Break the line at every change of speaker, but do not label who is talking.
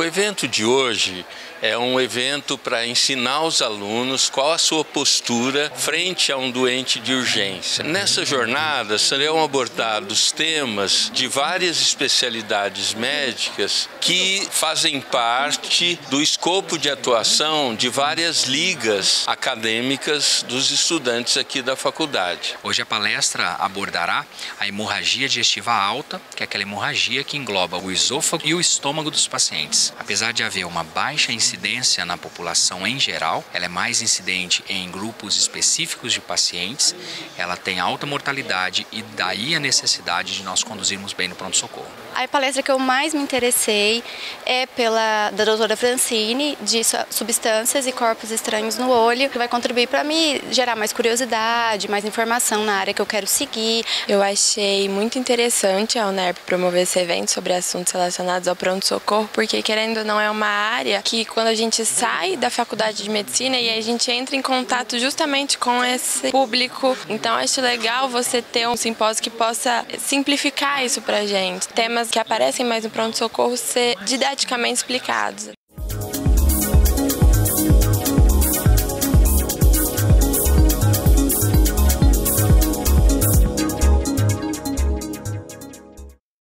evento de hoje é um evento para ensinar os alunos qual a sua postura frente a um doente de urgência. Nessa jornada serão abordados temas de várias especialidades médicas que fazem parte do escopo de atuação de várias ligas acadêmicas dos estudantes aqui da faculdade.
Hoje a palestra abordará a hemorragia digestiva alta, que é aquela hemorragia que engloba o esôfago e o estômago dos pacientes. Apesar de haver uma baixa incidência incidência na população em geral, ela é mais incidente em grupos específicos de pacientes, ela tem alta mortalidade e daí a necessidade de nós conduzirmos bem no pronto-socorro.
A palestra que eu mais me interessei é pela da doutora Francine, de substâncias e corpos estranhos no olho, que vai contribuir para me gerar mais curiosidade, mais informação na área que eu quero seguir.
Eu achei muito interessante a UNERP promover esse evento sobre assuntos relacionados ao pronto-socorro, porque querendo ou não é uma área que quando a gente sai da faculdade de medicina e a gente entra em contato justamente com esse público. Então acho legal você ter um simpósio que possa simplificar isso pra gente. Temas que aparecem mais no pronto-socorro ser didaticamente explicados.